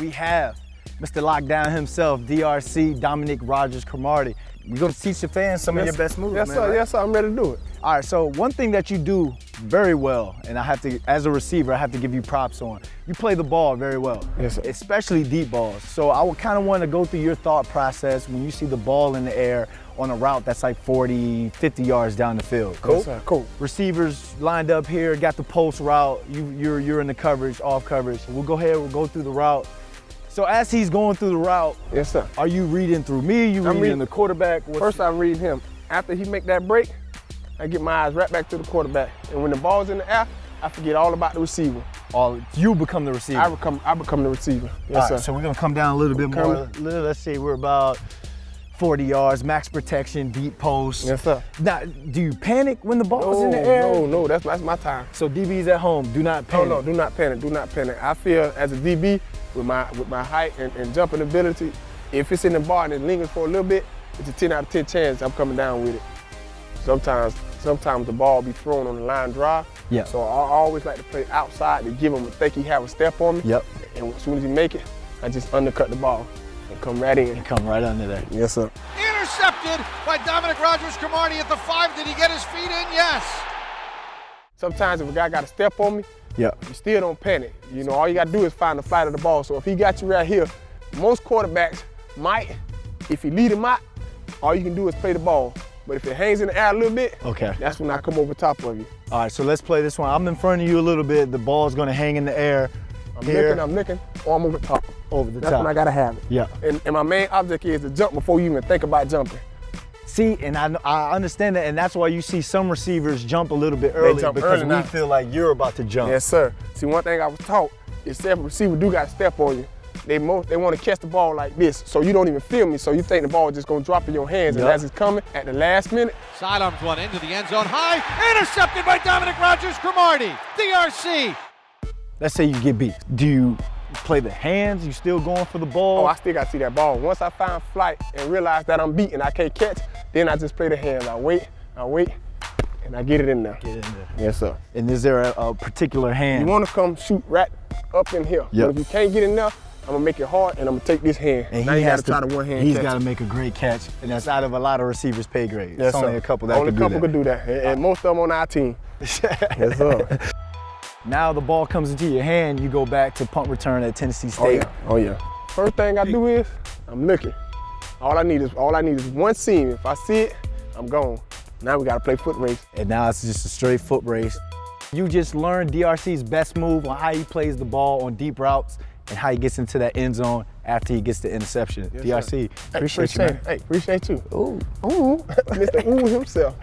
we have Mr. Lockdown himself, DRC, Dominique Rodgers Cromartie. We're gonna teach the fans some yes, of your best moves, Yes, man, sir. right? Yes, sir. I'm ready to do it. All right, so one thing that you do very well, and I have to, as a receiver, I have to give you props on. You play the ball very well, Yes, sir. especially deep balls. So I would kind of want to go through your thought process when you see the ball in the air on a route that's like 40, 50 yards down the field. Cool. Yes, sir. Cool. Receivers lined up here, got the post route. You, you're, you're in the coverage, off coverage. We'll go ahead, we'll go through the route. So as he's going through the route, Yes, sir. are you reading through me? You reading, reading- the quarterback? What's- First, I read him. After he make that break, I get my eyes right back to the quarterback. And when the ball's in the air, I forget all about the receiver. all, you become the receiver. I become I become the receiver. Yes, All sir. so we're gonna come down a little bit Come- more. Little- Let's say we're about 40 yards, max protection, deep post. yes, sir. Now, do you panic when the ball's No, in the air? no, no. That's that's my time. So DBs at home, do not No, panic. no, do not panic. Do not panic. I feel as a DB with my with my height and, and jumping ability, if it's in the bar and it lingers for a little bit, it's a 10 out of 10 chance I'm coming down with it. Sometimes sometimes the ball be thrown on the line drive. Yeah. So I, I always like to play outside to give him a think he have a step on me. Yep. And as soon as he make it, I just undercut the ball and come right in. And come right under there. Yes, sir. Intercepted by Dominique Rodgers Cromartie at the five. Did he get his feet in? Yes. Sometimes if a guy got a step on me, Yep. you still don't panic. You know, all you gotta do is find the flight of the ball. So if he got you right here, most quarterbacks might, if you lead him out, all you can do is play the ball. But if it hangs in the air a little bit, Okay. that's when I come over top of you. All right, so let's play this one. I'm in front of you a little bit. The ball's gonna hang in the air. I'm here, looking, I'm looking, or I'm over top. over the That's top. That's when I gotta have it. yeah. And, and my main object is to jump before you even think about jumping. See, and I, I understand that, and that's why you see some receivers jump a little bit early jump because early we now. feel like you're about to jump. Yes, sir. See, one thing I was taught is if a receiver do got to step on you, they most they want to catch the ball like this, so you don't even feel me. So you think the ball is just gonna drop in your hands, and as it's coming at the last minute, Sidearms one into the end zone high. Intercepted by Dominique Rodgers Cromartie. DRC. Let's say you get beat. Do you play the hands? You still going for the ball? oh, I still gotta see that ball. Once I find flight and realize that I'm beaten, I can't catch, then I just play the hands. I wait, I wait, and I get it in there. Get in there. Yes, sir. And is there a, a particular hand? You want to come shoot right up in here. Yep. But if you can't get in there, I'm gonna make it hard, and I'm gonna take this hand. and now he you has gotta try to one hand He's got to make a great catch, and that's out of a lot of receivers' pay grade. Yes, It's only sir. a couple that Only could a couple could do that, and, and most of them on our team. Yes, sir. now the ball comes into your hand, you go back to punt return at Tennessee Oh State. yeah, oh yeah. First thing I do is I'm looking. All I need is all I need is one seam. If I see it, I'm gone. Now we gotta play foot race. And now it's just a straight foot race. You just learned DRC's best move on how he plays the ball on deep routes and how he gets into that end zone after he gets the interception. Yes, DRC, sir. Hey, appreciate you, man. Hey, appreciate you. Ooh. Ooh, Mr. Ooh himself.